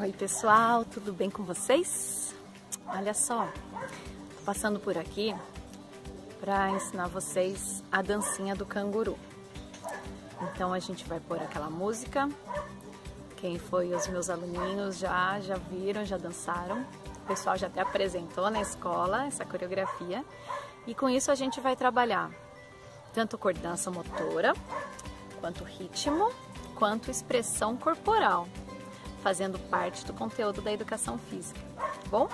Oi pessoal, tudo bem com vocês? Olha só, passando por aqui para ensinar vocês a dancinha do canguru. Então a gente vai pôr aquela música. Quem foi os meus aluninhos já já viram, já dançaram. O pessoal já até apresentou na escola essa coreografia. E com isso a gente vai trabalhar tanto coordenação motora, quanto ritmo, quanto expressão corporal fazendo parte do conteúdo da educação física, tá bom?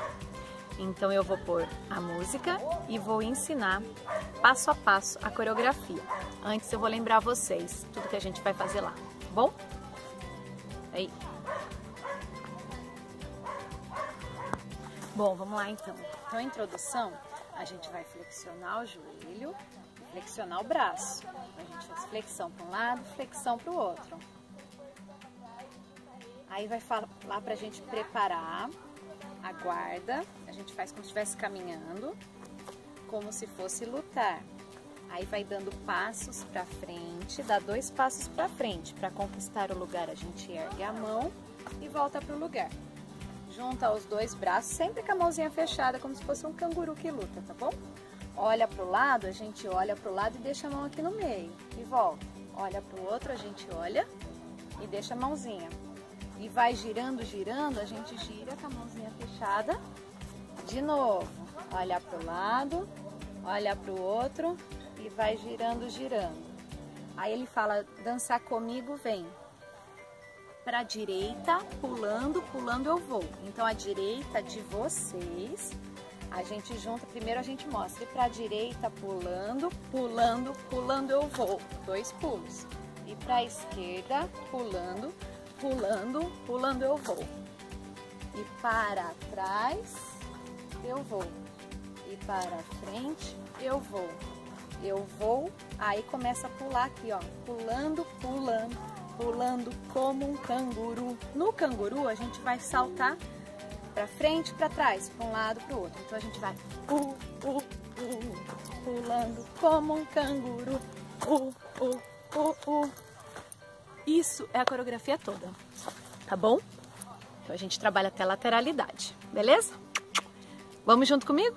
Então eu vou pôr a música e vou ensinar passo a passo a coreografia. Antes eu vou lembrar vocês tudo que a gente vai fazer lá, tá bom? Aí. Bom, vamos lá então. Então a introdução, a gente vai flexionar o joelho, flexionar o braço. A gente faz flexão para um lado, flexão para o outro. Aí vai falar pra gente preparar a guarda. A gente faz como se estivesse caminhando, como se fosse lutar. Aí vai dando passos para frente, dá dois passos para frente. Para conquistar o lugar, a gente ergue a mão e volta pro lugar. Junta os dois braços, sempre com a mãozinha fechada, como se fosse um canguru que luta, tá bom? Olha pro lado, a gente olha pro lado e deixa a mão aqui no meio e volta. Olha pro outro, a gente olha e deixa a mãozinha e vai girando, girando, a gente gira com a mãozinha fechada. De novo, olha para o lado, olha para o outro e vai girando, girando. Aí ele fala, dançar comigo, vem. Para a direita, pulando, pulando eu vou. Então a direita de vocês, a gente junta, primeiro a gente mostra. E para a direita, pulando, pulando, pulando eu vou. Dois pulos. E para a esquerda, pulando, pulando, pulando eu vou. E para trás eu vou. E para frente eu vou. Eu vou, aí começa a pular aqui, ó. Pulando, pulando, pulando como um canguru. No canguru a gente vai saltar para frente, para trás, para um lado, para o outro. Então a gente vai uh, uh, uh, pulando como um canguru. Uh, uh, uh, uh. Isso é a coreografia toda, tá bom? Então a gente trabalha até lateralidade, beleza? Vamos junto comigo?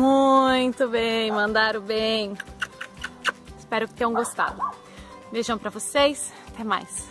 Muito bem, mandaram bem. Espero que tenham gostado. Beijão pra vocês, até mais.